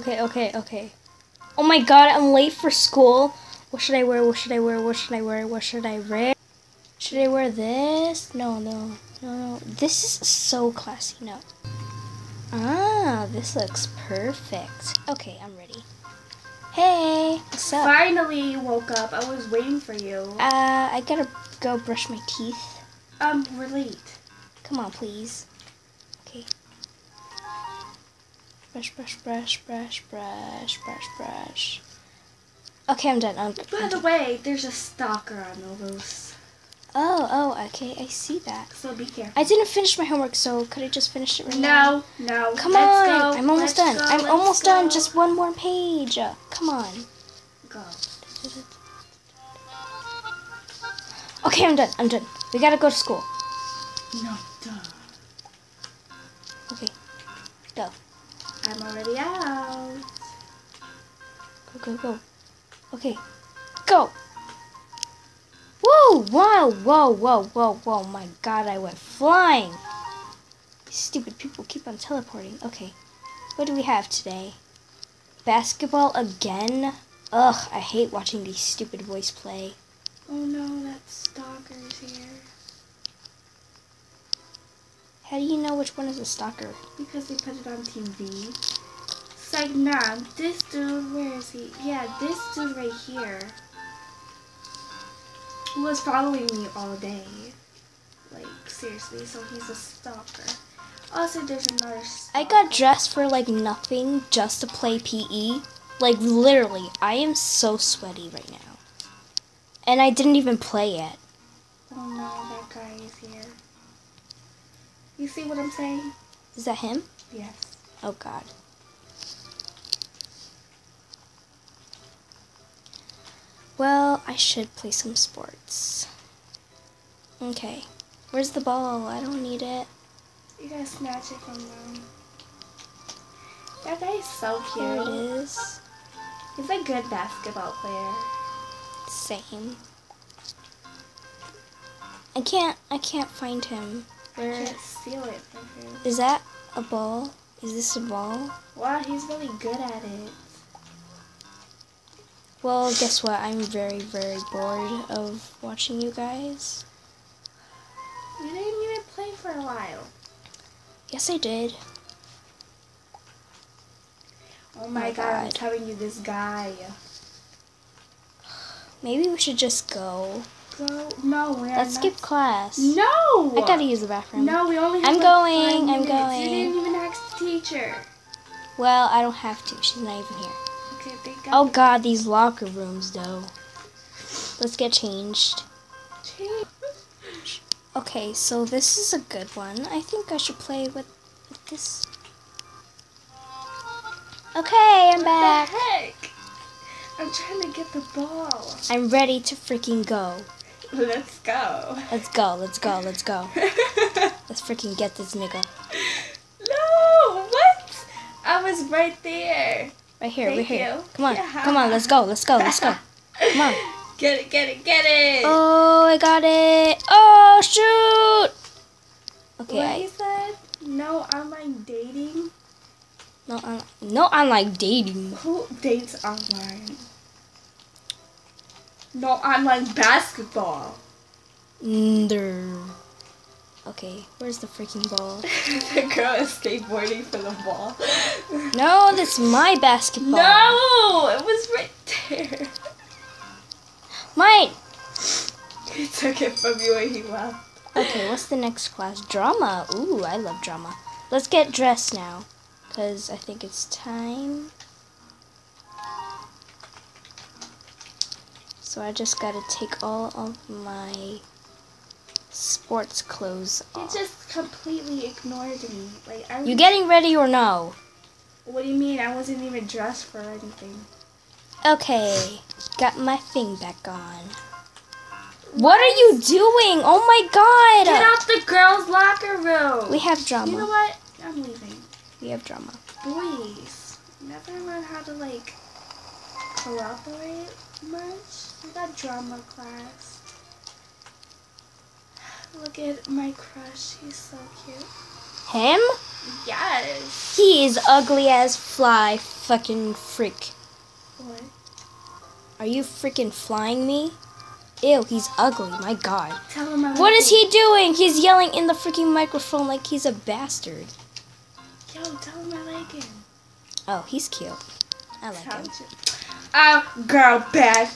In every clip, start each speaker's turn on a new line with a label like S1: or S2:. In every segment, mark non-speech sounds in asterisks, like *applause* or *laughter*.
S1: Okay, okay, okay. Oh my god, I'm late for school. What should I wear? What should I wear? What should I wear? What should I wear? Should I wear this? No, no, no, no. This is so classy. No. Ah, this looks perfect. Okay, I'm ready. Hey, what's up?
S2: Finally, you woke up. I was waiting for you.
S1: Uh, I gotta go brush my teeth.
S2: Um, we're late.
S1: Come on, please. Brush, brush, brush, brush, brush, brush, brush. Okay, I'm done. I'm,
S2: By
S1: I'm
S2: the
S1: done.
S2: way, there's a stalker on the loose,
S1: Oh, oh, okay, I see that.
S2: so be careful.
S1: I didn't finish my homework, so could I just finish it right now?
S2: No, no.
S1: Come
S2: let's
S1: on,
S2: Go.
S1: I'm almost done.
S2: go,
S1: I'm almost done. Just one more page. Come on.
S2: go.
S1: Okay, I'm done. I'm done. We gotta go to school.
S2: No, duh.
S1: Okay, go.
S2: I'm already out.
S1: Go, go, go. Okay, go. Whoa, whoa, whoa, whoa, whoa, whoa. My god, I went flying. These stupid people keep on teleporting. Okay, what do we have today? Basketball again? Ugh, I hate watching these stupid boys play.
S2: Oh no, that stalker's here.
S1: How do you know which one is a stalker?
S2: Because they put it on TV. It's like, nah, this dude, where is he? Yeah, this dude right here was following me all day. Like, seriously, so he's a stalker. Also, there's another stalker.
S1: I got dressed for like nothing just to play PE. Like literally, I am so sweaty right now. And I didn't even play yet.
S2: Oh no, that guy is here. You see what I'm saying?
S1: Is that him?
S2: Yes.
S1: Oh god. Well, I should play some sports. Okay. Where's the ball? I don't need it.
S2: You gotta snatch it from them. That guy is so
S1: Here it
S2: cute.
S1: is.
S2: He's a good basketball player.
S1: Same. I can't I can't find him. Where
S2: can't steal it from him.
S1: is that a ball? Is this a ball?
S2: Wow, he's really good at it.
S1: Well, guess what? I'm very, very bored of watching you guys.
S2: You didn't even play for a while.
S1: Yes, I did.
S2: Oh my,
S1: my
S2: god, I'm
S1: God.
S2: telling you, this guy.
S1: Maybe we should just go.
S2: Go. No, we're
S1: Let's
S2: not.
S1: skip class.
S2: No!
S1: I gotta use the bathroom.
S2: No, we only have
S1: I'm
S2: like
S1: going, I'm
S2: minutes.
S1: going.
S2: You didn't even ask the teacher.
S1: Well, I don't have to. She's not even here.
S2: Okay, they got
S1: Oh god, these locker rooms though. Let's get changed.
S2: change.
S1: Okay, so this is a good one. I think I should play with, with this. Okay, I'm back.
S2: What the heck? I'm trying to get the ball.
S1: I'm ready to freaking go.
S2: Let's go.
S1: Let's go, let's go, let's go. *laughs* Let's freaking get this nigga.
S2: no, what? I was right there.
S1: Right here, right
S2: Thank
S1: here.
S2: you.
S1: Come on,
S2: Yeah.
S1: come on, let's go, let's go, let's go. Come on. *laughs*
S2: Get it, get it, get it.
S1: Oh, I got it. Oh, shoot. Okay,
S2: what
S1: I,
S2: he said? No online dating.
S1: no, on, no online dating.
S2: Who dates online? No online basketball.
S1: Nder. Okay, where's the freaking ball? *laughs*
S2: the girl is skateboarding for the ball.
S1: No, that's my basketball.
S2: No, it was right there.
S1: Mine.
S2: He took it from you when he left.
S1: Okay, what's the next class? Drama. Ooh, I love drama. Let's get dressed now, because I think it's time. So I just gotta take all of my sports clothes
S2: He
S1: off.
S2: just completely ignored me. Like I.
S1: You getting ready or no?
S2: What do you mean? I wasn't even dressed for anything.
S1: Okay, got my thing back on. What are you doing? Oh my god!
S2: Get out the girls' locker room.
S1: We have drama.
S2: You know what? I'm leaving.
S1: We have drama.
S2: Boys, never learn how to like cooperate much. We got drama class. Look at my crush. He's so cute.
S1: Him?
S2: Yes.
S1: He is ugly as fly fucking freak.
S2: What?
S1: Are you freaking flying me? Ew, he's ugly. My god.
S2: Tell him I
S1: What is he doing? He's yelling in the freaking microphone like he's a bastard.
S2: Yo, tell him I like him.
S1: Oh, he's cute. I like him.
S2: Oh, girl, bad.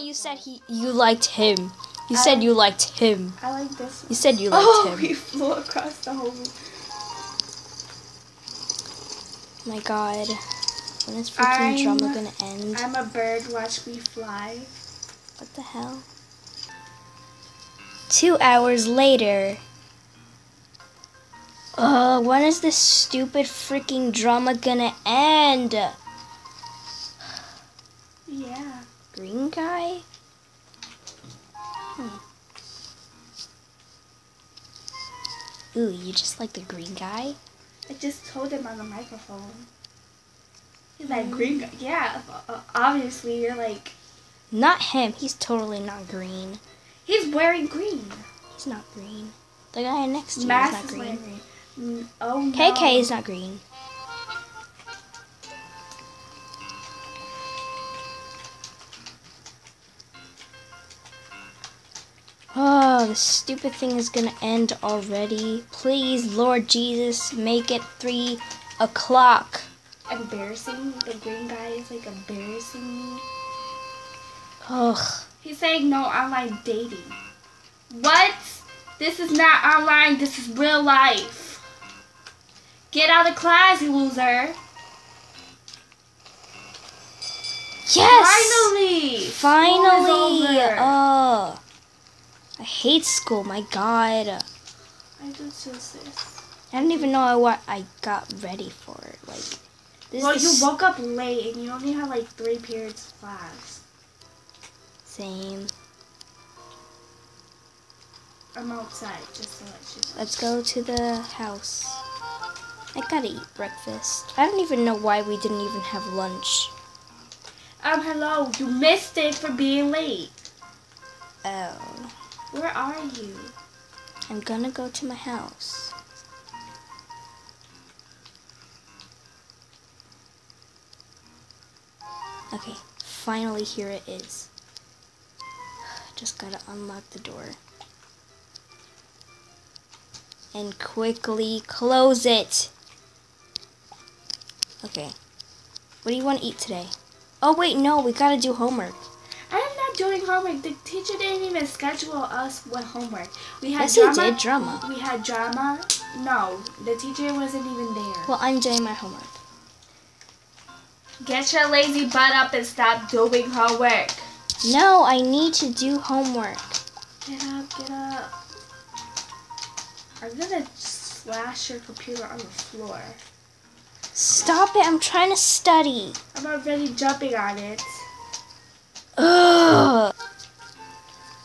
S2: *laughs*
S1: you said he you liked him. You said you liked him.
S2: I like this one.
S1: You said you liked *laughs*
S2: Oh,
S1: him.
S2: he flew across the whole room.
S1: My god. When is freaking
S2: I'm-
S1: drama gonna end?
S2: I'm a bird, watch me fly.
S1: What the hell? Two hours later. Ugh, when is this stupid freaking drama gonna end?
S2: Yeah.
S1: Green guy? Hmm. Ooh, you just like the green guy?
S2: I just told him on the microphone. He's like, green guy. Yeah, obviously, you're like,
S1: Not him. He's totally not green.
S2: he's wearing green.
S1: He's not green. The guy next to him is not green.
S2: green. Mm, Oh, no.
S1: KK is not green. Oh, this stupid thing is gonna end already. Please, Lord Jesus, make it three o'clock.
S2: Embarrassing. The green guy is like embarrassing me.
S1: Ugh.
S2: He's saying no online dating. What? This is not online. This is real life. Get out of class, you loser.
S1: Yes!
S2: Finally.
S1: Finally! Oh. Hate school, my god.
S2: I just choose this.
S1: I don't even know what I got ready for. Like, this
S2: Well, you woke up late and you only had like three periods of class.
S1: same.
S2: I'm outside just to let you know.
S1: Let's go to the house. I gotta eat breakfast. I don't even know why we didn't even have lunch.
S2: Um, hello. You missed it for being late.
S1: Oh.
S2: Where are you?
S1: I'm gonna go to my house. Okay, finally here it is. *sighs* Just gotta unlock the door. And quickly close it. Okay. What do you want to eat today? Oh wait, no, we gotta do homework.
S2: Doing homework. The teacher didn't even schedule us with homework. We had
S1: Yes, he
S2: drama.
S1: did drama.
S2: We had drama. No, the teacher wasn't even there.
S1: Well, I'm doing my homework.
S2: Get your lazy butt up and stop doing homework.
S1: No, I need to do homework.
S2: Get up, get up. I'm gonna slash your computer on the floor.
S1: Stop it, I'm trying to study.
S2: I'm already jumping on it.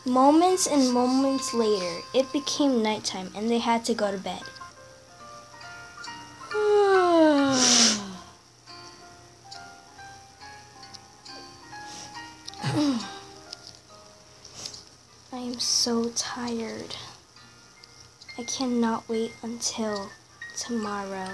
S1: Moments and moments later, it became nighttime and they had to go to bed. *sighs* I am so tired. I cannot wait until tomorrow.